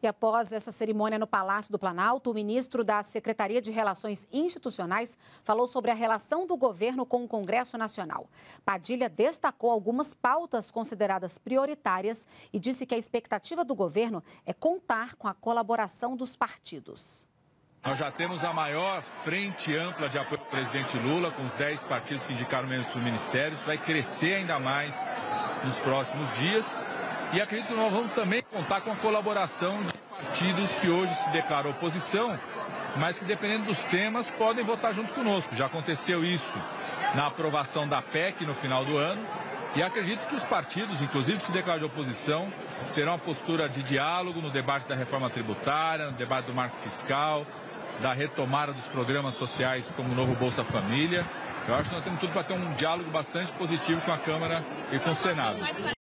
E após essa cerimônia no Palácio do Planalto, o ministro da Secretaria de Relações Institucionais falou sobre a relação do governo com o Congresso Nacional. Padilha destacou algumas pautas consideradas prioritárias e disse que a expectativa do governo é contar com a colaboração dos partidos. Nós já temos a maior frente ampla de apoio ao presidente Lula, com os 10 partidos que indicaram menos para o ministério. Isso vai crescer ainda mais nos próximos dias. E acredito que nós vamos também contar com a colaboração de partidos que hoje se declaram oposição, mas que, dependendo dos temas, podem votar junto conosco. Já aconteceu isso na aprovação da PEC no final do ano. E acredito que os partidos, inclusive se declaram de oposição, terão uma postura de diálogo no debate da reforma tributária, no debate do marco fiscal, da retomada dos programas sociais como o novo Bolsa Família. Eu acho que nós temos tudo para ter um diálogo bastante positivo com a Câmara e com o Senado.